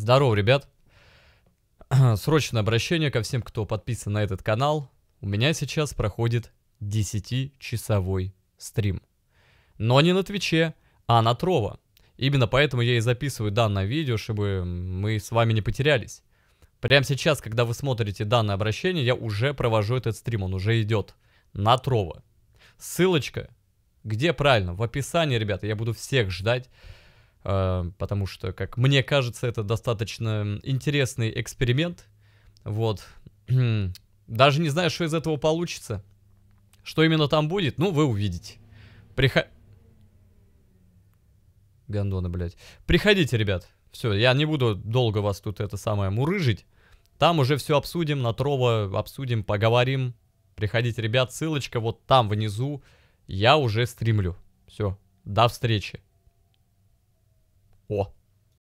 Здорово, ребят. Срочное обращение ко всем, кто подписан на этот канал. У меня сейчас проходит 10-часовой стрим. Но не на Твиче, а на Трова. Именно поэтому я и записываю данное видео, чтобы мы с вами не потерялись. Прямо сейчас, когда вы смотрите данное обращение, я уже провожу этот стрим, он уже идет на Трова. Ссылочка, где правильно, в описании, ребята, я буду всех ждать. Э, потому что, как мне кажется, это достаточно интересный эксперимент. Вот. Даже не знаю, что из этого получится. Что именно там будет, ну, вы увидите. Приход... Гандоны, блядь. Приходите, ребят. Все, я не буду долго вас тут это самое мурыжить. Там уже все обсудим, на Трова обсудим, поговорим. Приходите, ребят, ссылочка вот там внизу. Я уже стримлю. Все, до встречи. 我。